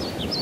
うん。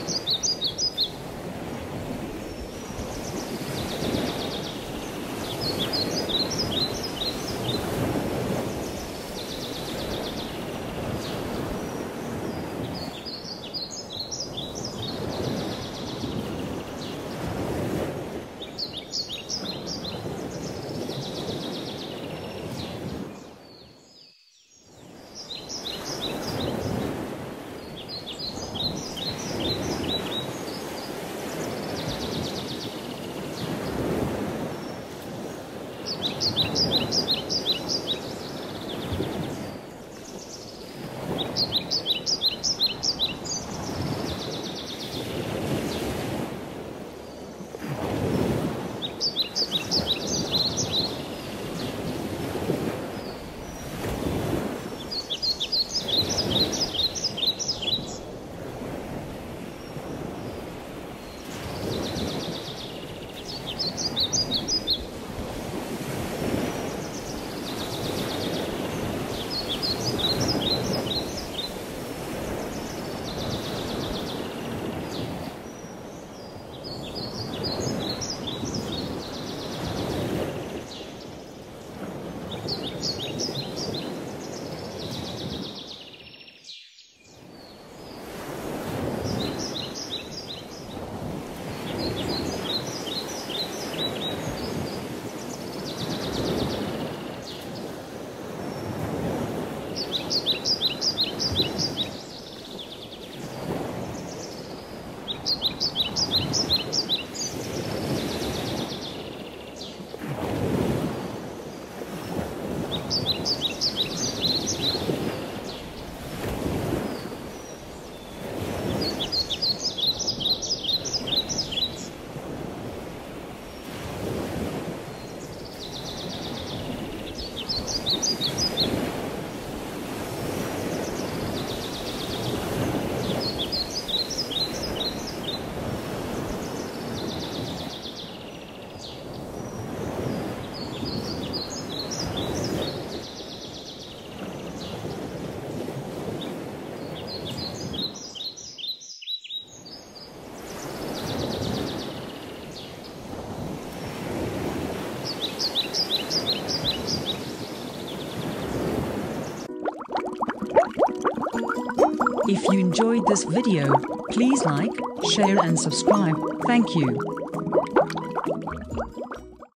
If you enjoyed this video, please like, share and subscribe. Thank you.